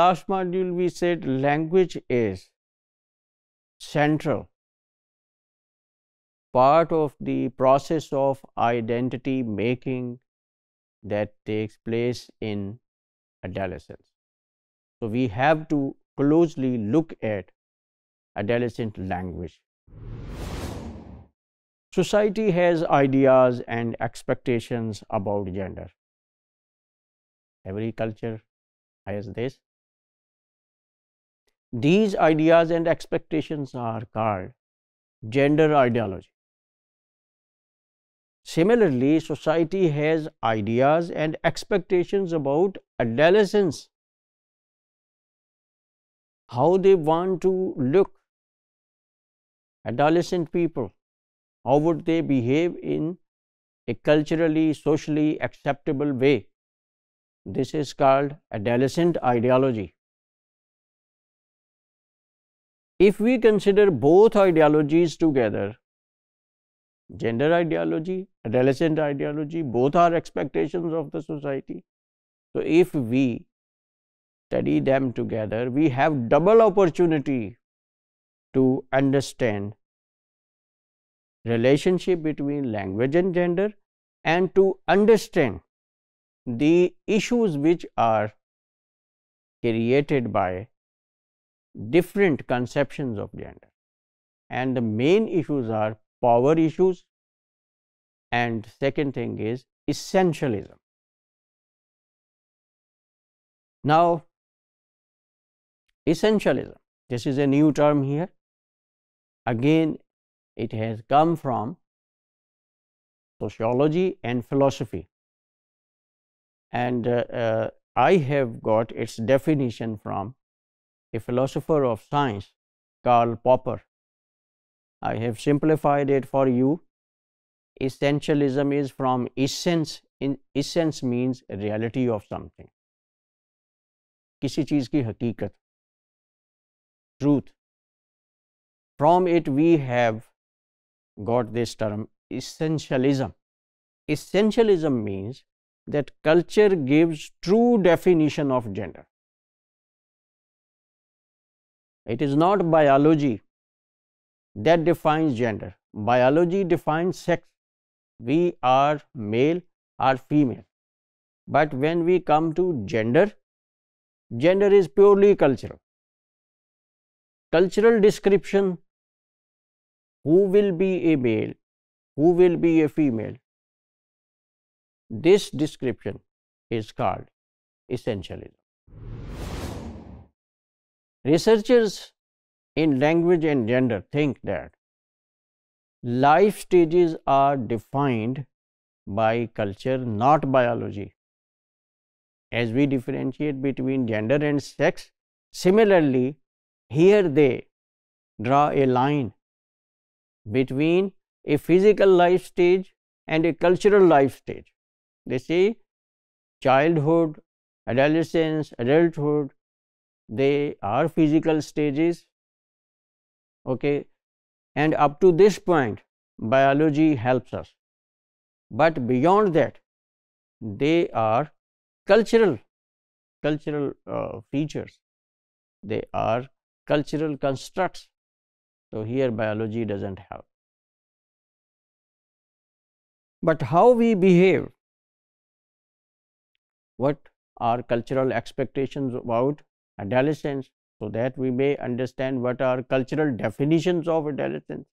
last module we said language is central part of the process of identity making that takes place in adolescence. So, we have to closely look at adolescent language. Society has ideas and expectations about gender. Every culture has this. These ideas and expectations are called gender ideology. Similarly, society has ideas and expectations about adolescents, how they want to look, adolescent people, how would they behave in a culturally, socially acceptable way. This is called adolescent ideology. If we consider both ideologies together, gender ideology, adolescent ideology, both are expectations of the society. So, if we study them together, we have double opportunity to understand relationship between language and gender and to understand the issues which are created by different conceptions of gender and the main issues are power issues and second thing is essentialism. Now, essentialism, this is a new term here. Again, it has come from sociology and philosophy. And uh, uh, I have got its definition from a philosopher of science, Karl Popper. I have simplified it for you. Essentialism is from essence. In essence means reality of something. किसी चीज़ की हकीकत truth. From it we have got this term essentialism. Essentialism means that culture gives true definition of gender. It is not biology that defines gender. Biology defines sex. We are male or female. But when we come to gender, gender is purely cultural. Cultural description who will be a male, who will be a female. This description is called essentialism. Researchers in language and gender think that life stages are defined by culture, not biology. As we differentiate between gender and sex, similarly, here they draw a line between a physical life stage and a cultural life stage. They say childhood, adolescence, adulthood, they are physical stages. Okay, and up to this point, biology helps us. But beyond that, they are cultural, cultural uh, features. They are cultural constructs so, here biology does not help. But how we behave, what are cultural expectations about adolescence so that we may understand what are cultural definitions of adolescence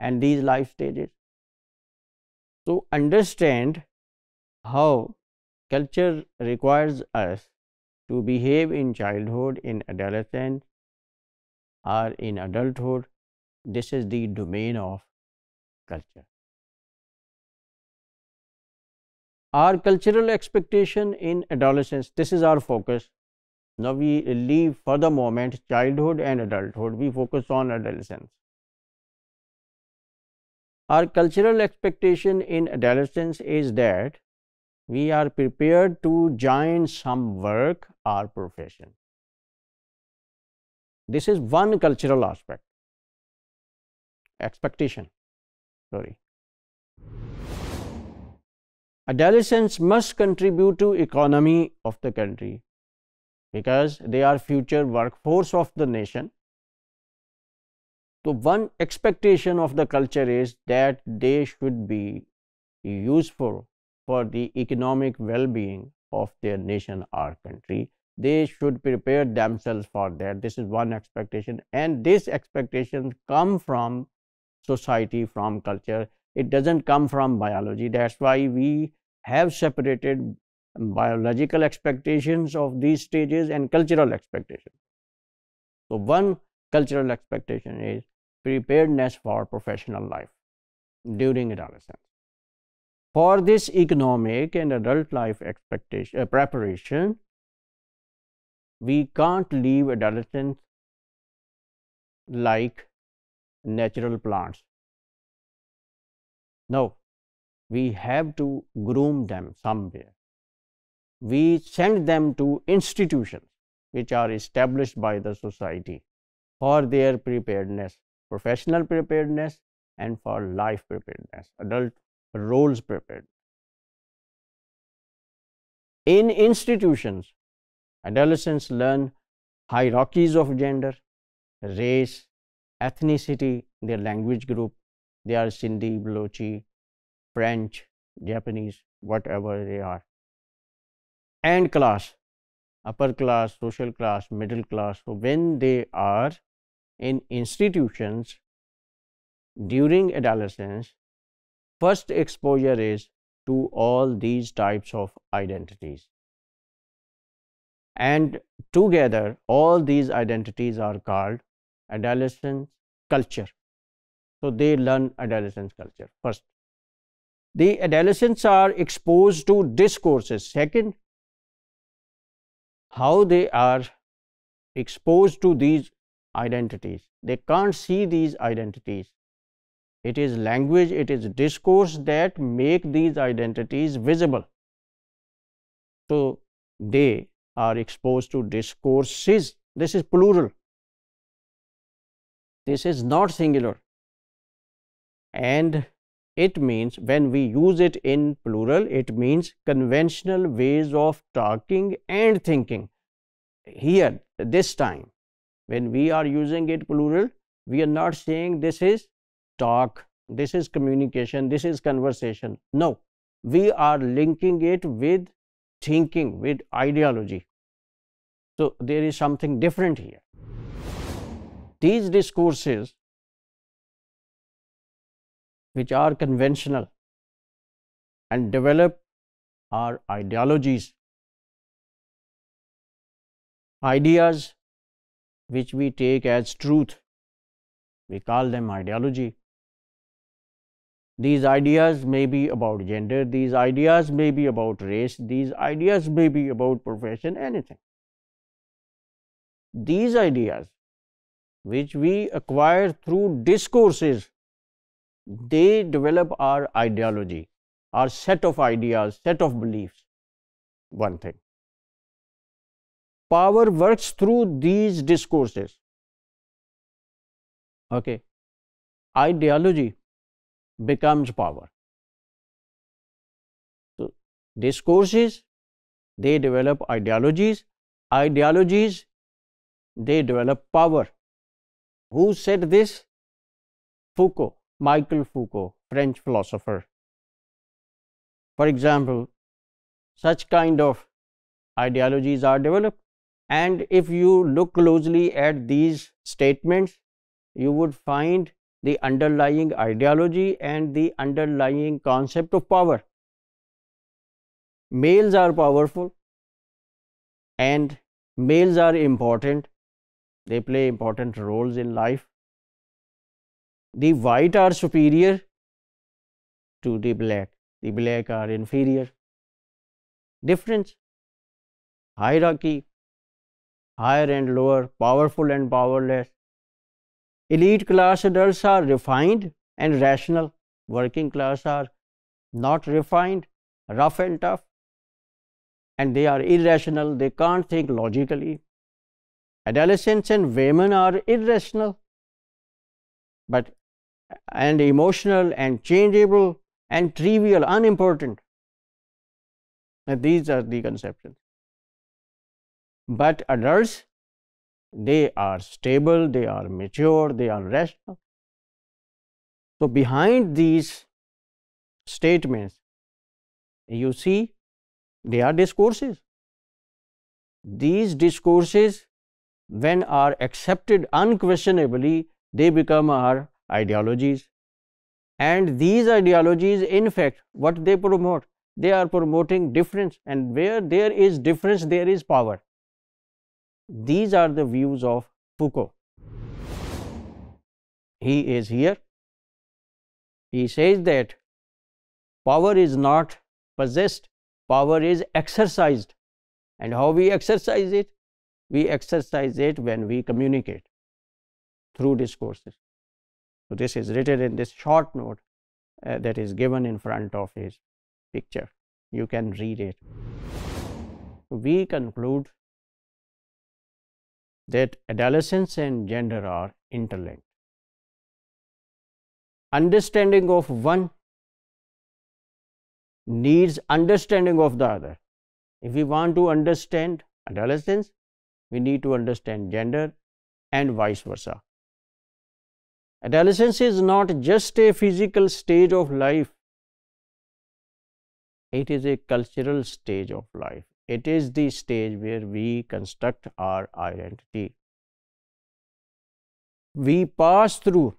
and these life stages. So, understand how culture requires us to behave in childhood, in adolescence or in adulthood this is the domain of culture. Our cultural expectation in adolescence, this is our focus. Now we leave for the moment childhood and adulthood, we focus on adolescence. Our cultural expectation in adolescence is that we are prepared to join some work or profession. This is one cultural aspect expectation. Sorry. Adolescents must contribute to economy of the country. Because they are future workforce of the nation. So, one expectation of the culture is that they should be useful for the economic well-being of their nation or country. They should prepare themselves for that. This is one expectation, and this expectation come from society, from culture. It doesn't come from biology. That's why we have separated biological expectations of these stages and cultural expectations. So, one cultural expectation is preparedness for professional life during adolescence. For this economic and adult life expectation uh, preparation, we can't leave adolescents like natural plants. No, we have to groom them somewhere we send them to institutions which are established by the society for their preparedness, professional preparedness and for life preparedness, adult roles preparedness. In institutions, adolescents learn hierarchies of gender, race, ethnicity, their language group, they are Sindhi, Balochi, French, Japanese, whatever they are and class upper class social class middle class. So when they are in institutions during adolescence first exposure is to all these types of identities. And together all these identities are called adolescent culture. So they learn adolescence culture first. The adolescents are exposed to discourses. Second how they are exposed to these identities. They can't see these identities. It is language, it is discourse that make these identities visible. So, they are exposed to discourses. This is plural. This is not singular. And it means when we use it in plural, it means conventional ways of talking and thinking. Here, this time, when we are using it plural, we are not saying this is talk, this is communication, this is conversation. No, we are linking it with thinking, with ideology. So, there is something different here. These discourses which are conventional and develop our ideologies, ideas which we take as truth. We call them ideology. These ideas may be about gender, these ideas may be about race, these ideas may be about profession, anything. These ideas which we acquire through discourses they develop our ideology, our set of ideas, set of beliefs. One thing. Power works through these discourses. Okay. Ideology becomes power. So, discourses, they develop ideologies. Ideologies, they develop power. Who said this? Foucault. Michael Foucault, French philosopher. For example, such kind of ideologies are developed and if you look closely at these statements, you would find the underlying ideology and the underlying concept of power. Males are powerful and males are important. They play important roles in life the white are superior to the black, the black are inferior. Difference, hierarchy, higher and lower, powerful and powerless. Elite class adults are refined and rational, working class are not refined, rough and tough, and they are irrational, they can't think logically. Adolescents and women are irrational, but and emotional and changeable and trivial, unimportant. These are the conceptions. but adults they are stable, they are mature, they are rational. So, behind these statements, you see they are discourses. These discourses, when are accepted unquestionably, they become our ideologies. And these ideologies, in fact, what they promote? They are promoting difference, and where there is difference, there is power. These are the views of Foucault. He is here. He says that power is not possessed, power is exercised. And how we exercise it? We exercise it when we communicate through discourses. So, this is written in this short note uh, that is given in front of his picture. You can read it. We conclude that adolescence and gender are interlinked. Understanding of one needs understanding of the other. If we want to understand adolescence, we need to understand gender and vice versa. Adolescence is not just a physical stage of life, it is a cultural stage of life. It is the stage where we construct our identity. We pass through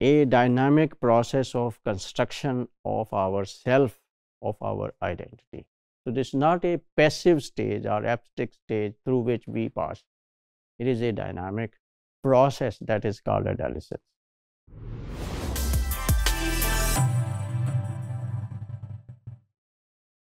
a dynamic process of construction of our self, of our identity. So, this is not a passive stage or abstract stage through which we pass. It is a dynamic process that is called adolescence.